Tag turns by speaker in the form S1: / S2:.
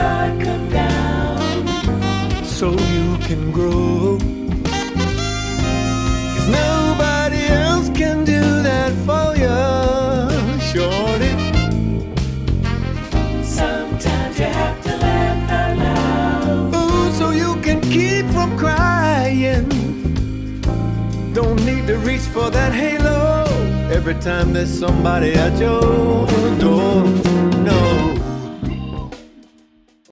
S1: Come down so you can grow. Cause nobody else can do that for you, shorty.
S2: Sometimes you have to laugh out loud.
S1: Ooh, so you can keep from crying. Don't need to reach for that halo every time there's somebody at your